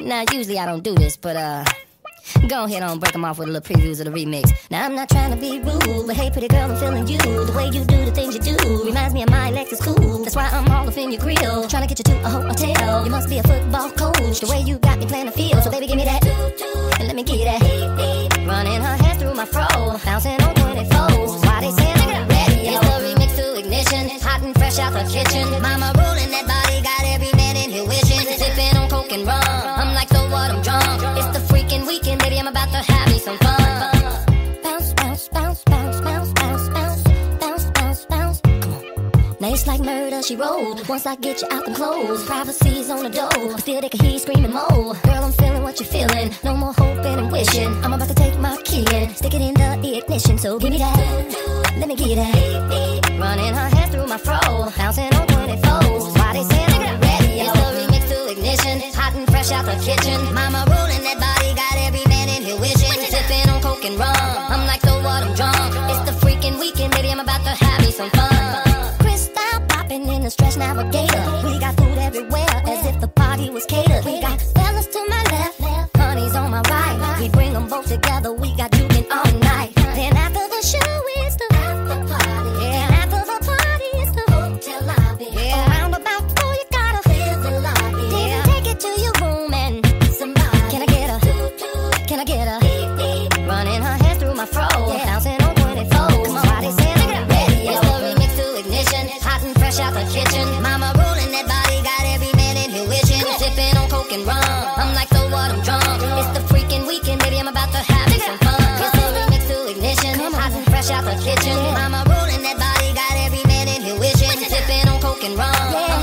Now, usually I don't do this, but uh. Go ahead on, break them off with a little previews of the remix. Now I'm not trying to be rude, but hey, pretty girl, I'm feeling you. The way you do the things you do reminds me of my Lexus cool. That's why I'm all up in your grill, trying to get you to a hotel. You must be a football coach, the way you got me playing the field. So baby, give me that, and let me get that. Running her hair through my fro, bouncing on 24s. Why they say I'm not ready? It's the remix to ignition, hot and fresh out the kitchen. Mama murder, she wrote. Once I get you out the clothes, privacy's on the door. But still they can hear you screaming more. Girl, I'm feeling what you're feeling. No more hoping and wishing. I'm about to take my key and stick it in the ignition. So give me that. Let me get that. Running her hair through my fro, bouncing on 24s. Why they say I'm ready? It's the remix to ignition, hot and fresh out the kitchen. Mama rolling that body, got every man in here wishing, sipping on coke and rum. I'm like, so what? I'm drunk. It's the freaking weekend, baby. I'm about to have me some fun. Cristal popping in the stretch navigator. We got food everywhere, as if the party was catered. We got fellas to my left, honey's on my right. We bring them both together. We got juking all night. Then after the show is the after party. Yeah, after the party is the hotel lobby. Yeah, around about four you gotta feel the lobby. Yeah, take it to your room and somebody. Can I get a? Can I get a? Fresh out the kitchen. Mama rolling that body, got every man in here wishing, sipping on coke and rum.